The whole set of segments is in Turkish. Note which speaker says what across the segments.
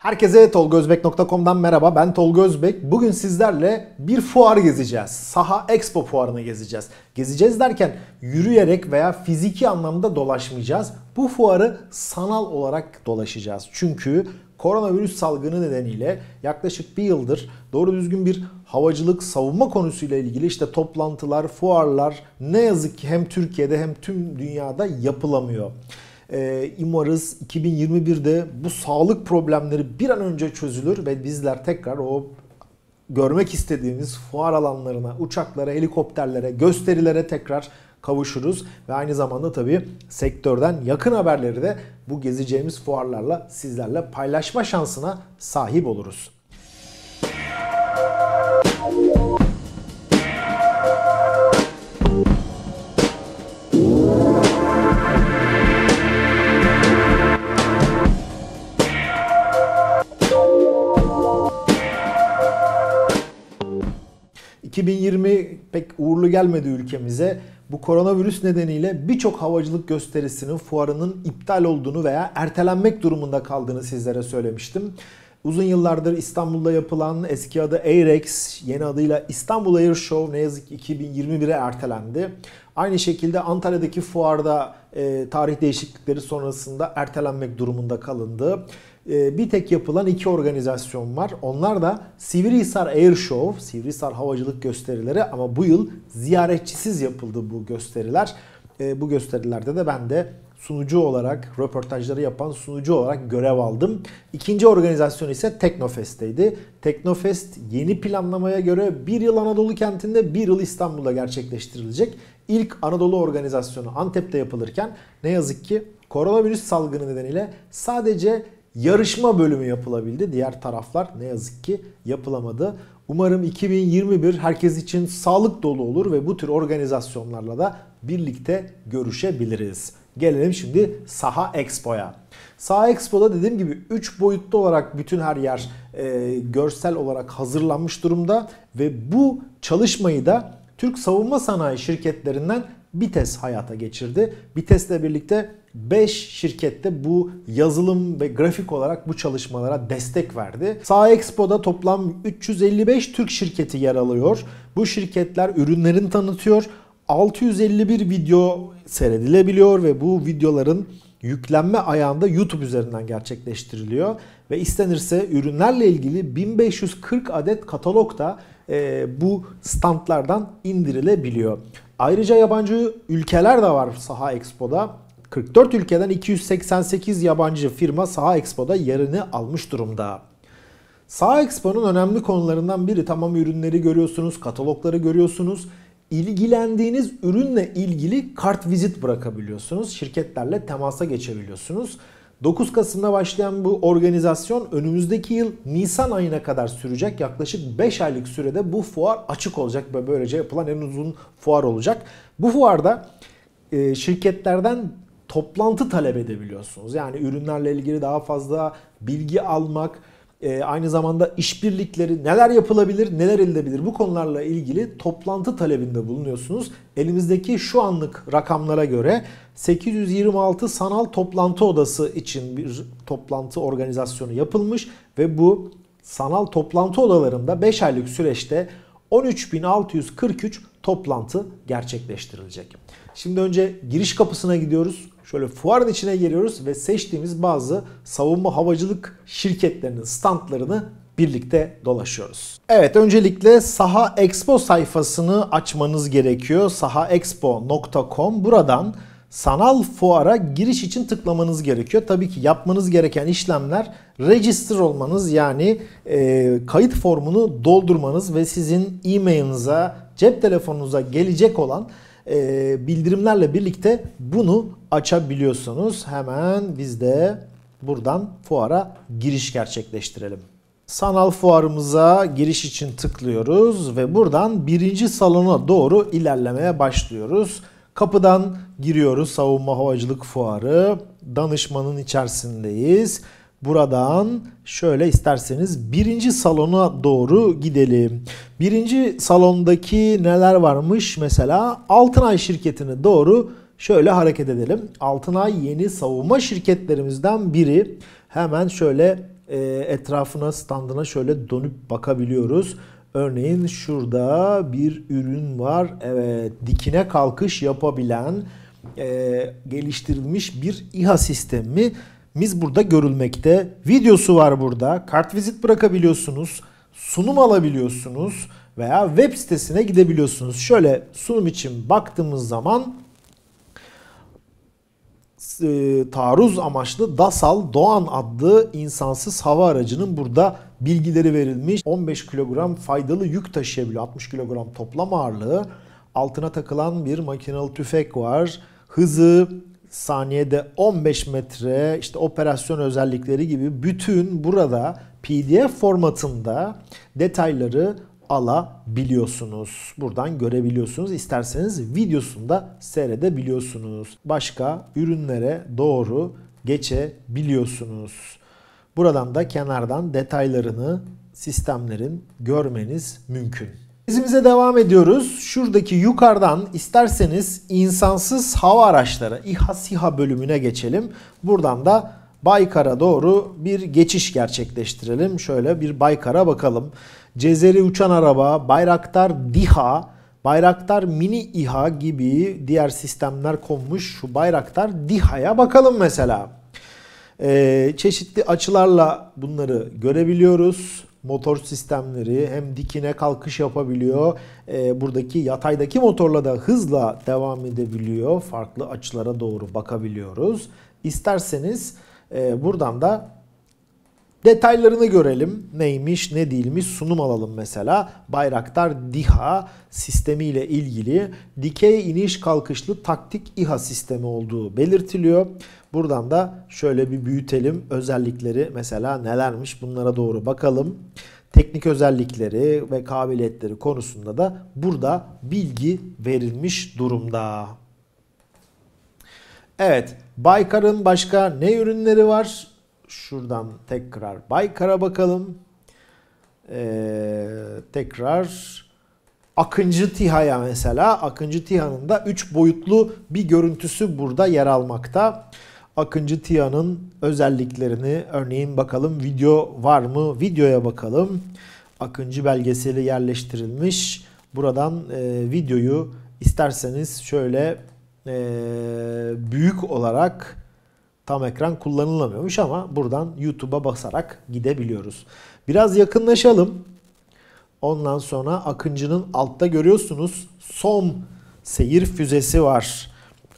Speaker 1: Herkese tolgozbek.com'dan merhaba. Ben Tolga Özbek. Bugün sizlerle bir fuar gezeceğiz. Saha Expo fuarını gezeceğiz. Gezeceğiz derken yürüyerek veya fiziki anlamda dolaşmayacağız. Bu fuarı sanal olarak dolaşacağız. Çünkü koronavirüs salgını nedeniyle yaklaşık bir yıldır doğru düzgün bir havacılık savunma konusuyla ilgili işte toplantılar, fuarlar ne yazık ki hem Türkiye'de hem tüm dünyada yapılamıyor. Ee, umarız 2021'de bu sağlık problemleri bir an önce çözülür ve bizler tekrar o görmek istediğimiz fuar alanlarına, uçaklara, helikopterlere, gösterilere tekrar kavuşuruz. Ve aynı zamanda tabii sektörden yakın haberleri de bu gezeceğimiz fuarlarla sizlerle paylaşma şansına sahip oluruz. 2020 pek uğurlu gelmedi ülkemize. Bu koronavirüs nedeniyle birçok havacılık gösterisinin, fuarının iptal olduğunu veya ertelenmek durumunda kaldığını sizlere söylemiştim. Uzun yıllardır İstanbul'da yapılan eski adı Airex, yeni adıyla İstanbul Air Show ne yazık ki 2021'e ertelendi. Aynı şekilde Antalya'daki fuarda e, tarih değişiklikleri sonrasında ertelenmek durumunda kalındı. E, bir tek yapılan iki organizasyon var. Onlar da Sivrihisar Air Show, Sivrihisar Havacılık Gösterileri ama bu yıl ziyaretçisiz yapıldı bu gösteriler. E, bu gösterilerde de ben de sunucu olarak, röportajları yapan sunucu olarak görev aldım. İkinci organizasyon ise Teknofest'teydi. Teknofest yeni planlamaya göre bir yıl Anadolu kentinde, bir yıl İstanbul'da gerçekleştirilecek. İlk Anadolu organizasyonu Antep'te yapılırken ne yazık ki koronavirüs salgını nedeniyle sadece yarışma bölümü yapılabildi. Diğer taraflar ne yazık ki yapılamadı. Umarım 2021 herkes için sağlık dolu olur ve bu tür organizasyonlarla da birlikte görüşebiliriz. Gelelim şimdi Saha Expo'ya. Saha Expo'da dediğim gibi 3 boyutlu olarak bütün her yer e, görsel olarak hazırlanmış durumda ve bu çalışmayı da Türk savunma sanayi şirketlerinden BITES hayata geçirdi. BITES'le birlikte 5 şirkette bu yazılım ve grafik olarak bu çalışmalara destek verdi. Saha Expo'da toplam 355 Türk şirketi yer alıyor. Bu şirketler ürünlerini tanıtıyor. 651 video seyredilebiliyor ve bu videoların yüklenme ayağında YouTube üzerinden gerçekleştiriliyor. Ve istenirse ürünlerle ilgili 1540 adet katalog da e, bu standlardan indirilebiliyor. Ayrıca yabancı ülkeler de var Saha Expo'da. 44 ülkeden 288 yabancı firma Saha Expo'da yerini almış durumda. Saha Expo'nun önemli konularından biri tamam ürünleri görüyorsunuz, katalogları görüyorsunuz. İlgilendiğiniz ürünle ilgili kart vizit bırakabiliyorsunuz. Şirketlerle temasa geçebiliyorsunuz. 9 Kasım'da başlayan bu organizasyon önümüzdeki yıl Nisan ayına kadar sürecek. Yaklaşık 5 aylık sürede bu fuar açık olacak ve böylece yapılan en uzun fuar olacak. Bu fuarda e, şirketlerden toplantı talep edebiliyorsunuz. Yani ürünlerle ilgili daha fazla bilgi almak, e, aynı zamanda işbirlikleri neler yapılabilir, neler edilebilir bu konularla ilgili toplantı talebinde bulunuyorsunuz. Elimizdeki şu anlık rakamlara göre 826 sanal toplantı odası için bir toplantı organizasyonu yapılmış ve bu sanal toplantı odalarında 5 aylık süreçte 13.643 toplantı gerçekleştirilecek. Şimdi önce giriş kapısına gidiyoruz. Şöyle fuarın içine giriyoruz ve seçtiğimiz bazı savunma havacılık şirketlerinin standlarını birlikte dolaşıyoruz. Evet öncelikle Saha Expo sayfasını açmanız gerekiyor. sahaexpo.com buradan sanal fuara giriş için tıklamanız gerekiyor. Tabii ki yapmanız gereken işlemler register olmanız yani e, kayıt formunu doldurmanız ve sizin e-mailinize, cep telefonunuza gelecek olan e, bildirimlerle birlikte bunu açabiliyorsunuz. Hemen biz de buradan fuara giriş gerçekleştirelim. Sanal fuarımıza giriş için tıklıyoruz ve buradan birinci salona doğru ilerlemeye başlıyoruz. Kapıdan giriyoruz savunma havacılık fuarı. Danışmanın içerisindeyiz. Buradan şöyle isterseniz birinci salona doğru gidelim. Birinci salondaki neler varmış? Mesela Altınay şirketine doğru şöyle hareket edelim. Altınay yeni savunma şirketlerimizden biri. Hemen şöyle e, etrafına standına şöyle dönüp bakabiliyoruz. Örneğin şurada bir ürün var. Evet dikine kalkış yapabilen e, geliştirilmiş bir İHA sistemi biz burada görülmekte. Videosu var burada. Kart vizit bırakabiliyorsunuz. Sunum alabiliyorsunuz veya web sitesine gidebiliyorsunuz. Şöyle sunum için baktığımız zaman e, taarruz amaçlı DASAL Doğan adlı insansız hava aracının burada bilgileri verilmiş. 15 kilogram faydalı yük taşıyabiliyor. 60 kilogram toplam ağırlığı. Altına takılan bir makinalı tüfek var. Hızı saniyede 15 metre işte operasyon özellikleri gibi bütün burada PDF formatında detayları alabiliyorsunuz. Buradan görebiliyorsunuz. İsterseniz videosunda seyredebiliyorsunuz. Başka ürünlere doğru geçebiliyorsunuz. Buradan da kenardan detaylarını sistemlerin görmeniz mümkün. Dizimize devam ediyoruz. Şuradaki yukarıdan isterseniz insansız hava araçları İHA SİHA bölümüne geçelim. Buradan da Baykar'a doğru bir geçiş gerçekleştirelim. Şöyle bir Baykar'a bakalım. Cezeri uçan araba, Bayraktar DİHA, Bayraktar Mini İHA gibi diğer sistemler konmuş. Şu Bayraktar DİHA'ya bakalım mesela. Ee, çeşitli açılarla bunları görebiliyoruz. Motor sistemleri hem dikine kalkış yapabiliyor. Ee, buradaki yataydaki motorla da hızla devam edebiliyor. Farklı açılara doğru bakabiliyoruz. İsterseniz e, buradan da Detaylarını görelim. Neymiş, ne değilmiş sunum alalım mesela. Bayraktar DİHA sistemiyle ilgili dikey iniş kalkışlı taktik İHA sistemi olduğu belirtiliyor. Buradan da şöyle bir büyütelim. Özellikleri mesela nelermiş bunlara doğru bakalım. Teknik özellikleri ve kabiliyetleri konusunda da burada bilgi verilmiş durumda. Evet, Baykar'ın başka ne ürünleri var? Şuradan tekrar Baykar'a bakalım. Ee, tekrar Akıncı TİHA'ya mesela. Akıncı TİHA'nın da 3 boyutlu bir görüntüsü burada yer almakta. Akıncı TİHA'nın özelliklerini örneğin bakalım video var mı? Videoya bakalım. Akıncı belgeseli yerleştirilmiş. Buradan e, videoyu isterseniz şöyle e, büyük olarak tam ekran kullanılamıyormuş ama buradan YouTube'a basarak gidebiliyoruz. Biraz yakınlaşalım. Ondan sonra Akıncı'nın altta görüyorsunuz SOM seyir füzesi var.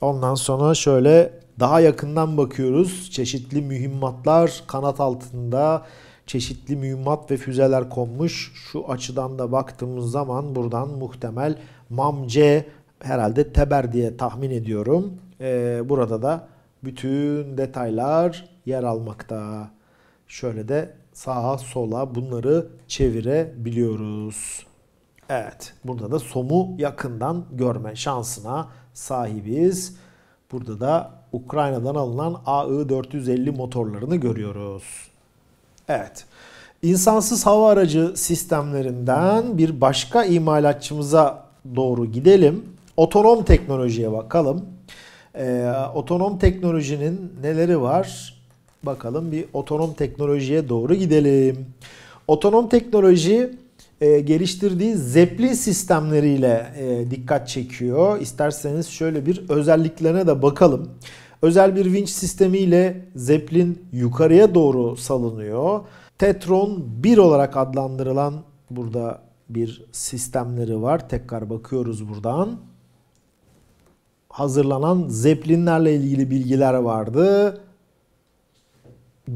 Speaker 1: Ondan sonra şöyle daha yakından bakıyoruz. Çeşitli mühimmatlar kanat altında çeşitli mühimmat ve füzeler konmuş. Şu açıdan da baktığımız zaman buradan muhtemel MAM-C herhalde Teber diye tahmin ediyorum. Ee, burada da bütün detaylar yer almakta. Şöyle de sağa sola bunları çevirebiliyoruz. Evet burada da SOM'u yakından görme şansına sahibiz. Burada da Ukrayna'dan alınan AI-450 motorlarını görüyoruz. Evet. İnsansız hava aracı sistemlerinden bir başka imalatçımıza doğru gidelim. Otonom teknolojiye bakalım. Ee, otonom teknolojinin neleri var? Bakalım bir otonom teknolojiye doğru gidelim. Otonom teknoloji e, geliştirdiği Zeppelin sistemleriyle e, dikkat çekiyor. İsterseniz şöyle bir özelliklerine de bakalım. Özel bir vinç sistemiyle Zeppelin yukarıya doğru salınıyor. Tetron 1 olarak adlandırılan burada bir sistemleri var. Tekrar bakıyoruz buradan hazırlanan Zeppelinlerle ilgili bilgiler vardı.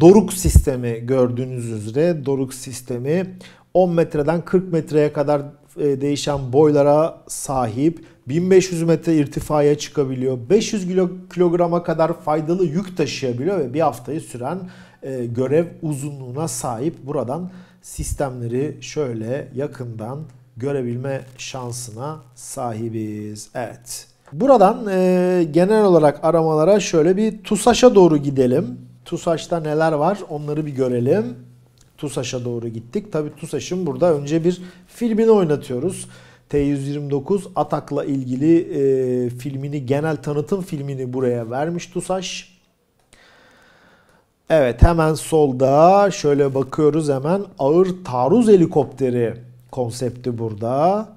Speaker 1: Doruk sistemi gördüğünüz üzere Doruk sistemi 10 metreden 40 metreye kadar e, değişen boylara sahip. 1500 metre irtifaya çıkabiliyor. 500 kilograma kadar faydalı yük taşıyabiliyor ve bir haftayı süren e, görev uzunluğuna sahip. Buradan sistemleri şöyle yakından görebilme şansına sahibiz. Evet. Buradan e, genel olarak aramalara şöyle bir TUSAŞ'a doğru gidelim. TUSAŞ'ta neler var onları bir görelim. TUSAŞ'a doğru gittik. Tabi TUSAŞ'ın burada önce bir filmini oynatıyoruz. T-129 Atak'la ilgili e, filmini, genel tanıtım filmini buraya vermiş TUSAŞ. Evet hemen solda şöyle bakıyoruz hemen ağır taarruz helikopteri konsepti burada.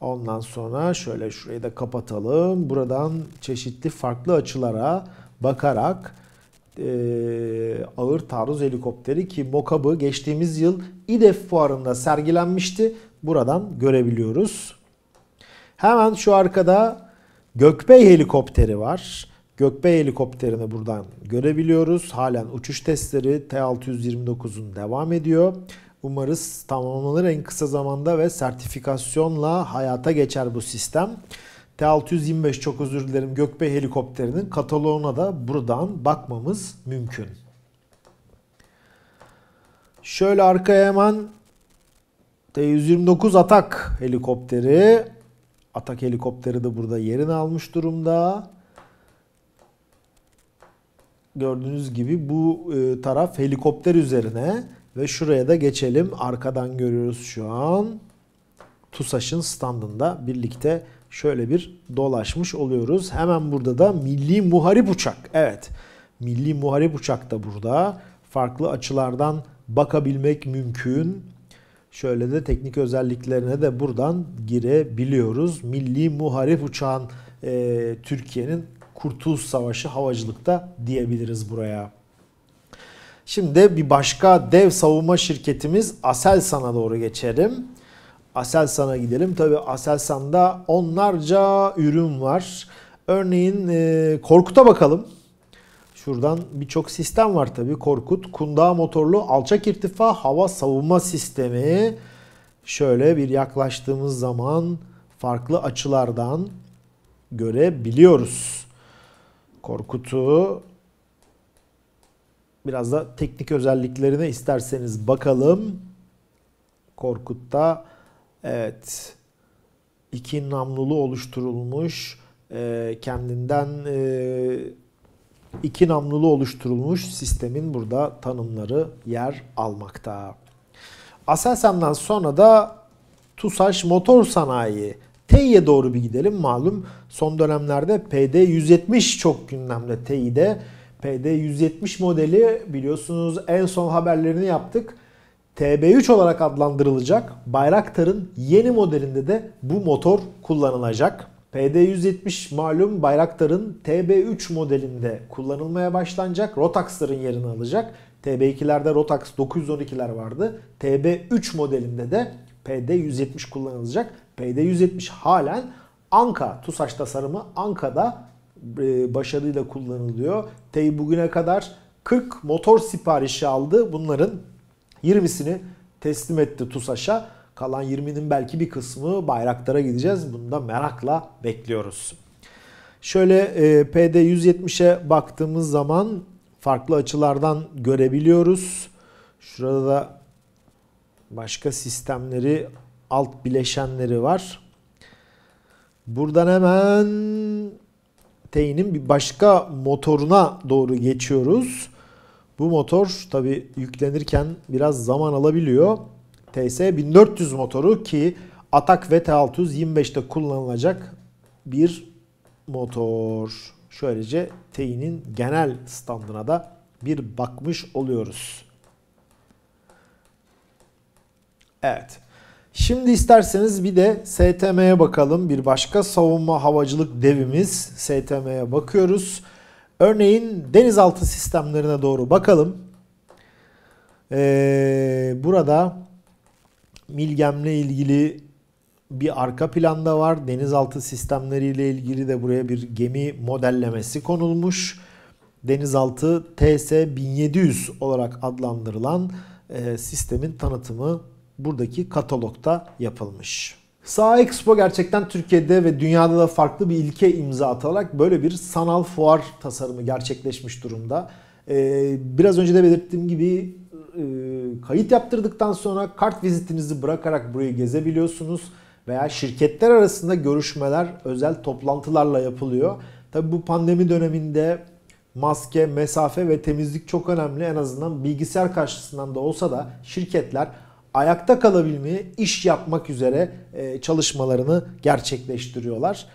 Speaker 1: Ondan sonra şöyle şurayı da kapatalım. Buradan çeşitli farklı açılara bakarak e, ağır taarruz helikopteri ki MOKAB'ı geçtiğimiz yıl İDEF fuarında sergilenmişti. Buradan görebiliyoruz. Hemen şu arkada Gökbey helikopteri var. Gökbey helikopterini buradan görebiliyoruz. Halen uçuş testleri T-629'un devam ediyor. Umarız tamamlanır en kısa zamanda ve sertifikasyonla hayata geçer bu sistem. T-625 çok özür dilerim Gökbey helikopterinin kataloğuna da buradan bakmamız mümkün. Şöyle arkaya hemen T-129 Atak helikopteri. Atak helikopteri de burada yerini almış durumda. Gördüğünüz gibi bu e, taraf helikopter üzerine ve şuraya da geçelim. Arkadan görüyoruz şu an. TUSAŞ'ın standında birlikte şöyle bir dolaşmış oluyoruz. Hemen burada da Milli Muharip Uçak. Evet. Milli Muharip Uçak da burada. Farklı açılardan bakabilmek mümkün. Şöyle de teknik özelliklerine de buradan girebiliyoruz. Milli Muharip Uçağın e, Türkiye'nin Kurtuluş Savaşı havacılıkta diyebiliriz buraya. Şimdi bir başka dev savunma şirketimiz Aselsan'a doğru geçelim. Aselsan'a gidelim. Tabi Aselsan'da onlarca ürün var. Örneğin e, Korkut'a bakalım. Şuradan birçok sistem var tabi. Korkut, kundağı motorlu alçak irtifa hava savunma sistemi. Şöyle bir yaklaştığımız zaman farklı açılardan görebiliyoruz. Korkut'u biraz da teknik özelliklerine isterseniz bakalım. Korkut'ta evet iki namlulu oluşturulmuş e, kendinden e, iki namlulu oluşturulmuş sistemin burada tanımları yer almakta. Aselsan'dan sonra da TUSAŞ Motor Sanayi TEİ'ye doğru bir gidelim. Malum son dönemlerde PD170 çok gündemde TEİ'de. PD170 modeli biliyorsunuz en son haberlerini yaptık. TB3 olarak adlandırılacak. Bayraktar'ın yeni modelinde de bu motor kullanılacak. PD170 malum Bayraktar'ın TB3 modelinde kullanılmaya başlanacak. Rotax'ların yerini alacak. TB2'lerde Rotax 912'ler vardı. TB3 modelinde de PD170 kullanılacak. PD170 halen Anka, TUSAŞ tasarımı Anka'da başarıyla kullanılıyor. TEİ bugüne kadar 40 motor siparişi aldı. Bunların 20'sini teslim etti TUSAŞ'a. Kalan 20'nin belki bir kısmı Bayraktar'a gideceğiz. Bunu da merakla bekliyoruz. Şöyle e, PD170'e baktığımız zaman farklı açılardan görebiliyoruz. Şurada da başka sistemleri, alt bileşenleri var. Buradan hemen T'nin bir başka motoruna doğru geçiyoruz. Bu motor tabi yüklenirken biraz zaman alabiliyor. TS 1400 motoru ki Atak ve T625'te kullanılacak bir motor. Şöylece T'nin genel standına da bir bakmış oluyoruz. Evet. Şimdi isterseniz bir de STM'ye bakalım. Bir başka savunma havacılık devimiz STM'ye bakıyoruz. Örneğin denizaltı sistemlerine doğru bakalım. Ee, burada Milgem'le ilgili bir arka planda var. Denizaltı sistemleriyle ilgili de buraya bir gemi modellemesi konulmuş. Denizaltı TS-1700 olarak adlandırılan e, sistemin tanıtımı buradaki katalogda yapılmış. Sağ Expo gerçekten Türkiye'de ve dünyada da farklı bir ilke imza atarak böyle bir sanal fuar tasarımı gerçekleşmiş durumda. Ee, biraz önce de belirttiğim gibi e, kayıt yaptırdıktan sonra kart vizitinizi bırakarak burayı gezebiliyorsunuz veya şirketler arasında görüşmeler özel toplantılarla yapılıyor. Tabi bu pandemi döneminde maske, mesafe ve temizlik çok önemli. En azından bilgisayar karşısından da olsa da şirketler ayakta kalabilmeyi, iş yapmak üzere e, çalışmalarını gerçekleştiriyorlar.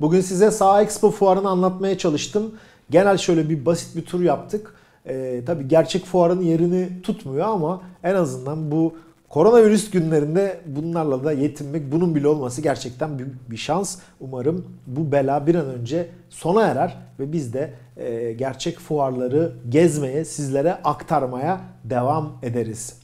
Speaker 1: Bugün size Sağ Expo fuarını anlatmaya çalıştım. Genel şöyle bir basit bir tur yaptık. e, tabii gerçek fuarın yerini tutmuyor ama en azından bu koronavirüs günlerinde bunlarla da yetinmek, bunun bile olması gerçekten büyük bir şans. Umarım bu bela bir an önce sona erer ve biz de e, gerçek fuarları gezmeye, sizlere aktarmaya devam ederiz.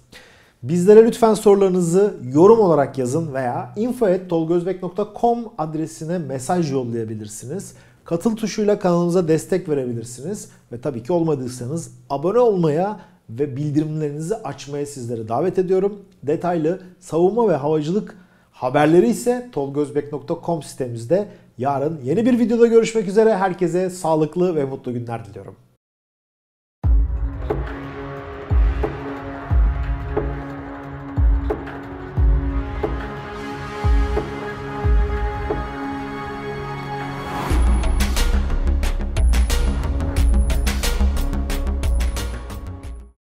Speaker 1: Bizlere lütfen sorularınızı yorum olarak yazın veya info.tolgozbek.com adresine mesaj yollayabilirsiniz. Katıl tuşuyla kanalımıza destek verebilirsiniz. Ve tabii ki olmadıysanız abone olmaya ve bildirimlerinizi açmaya sizleri davet ediyorum. Detaylı savunma ve havacılık haberleri ise tolgozbek.com sitemizde. Yarın yeni bir videoda görüşmek üzere. Herkese sağlıklı ve mutlu günler diliyorum.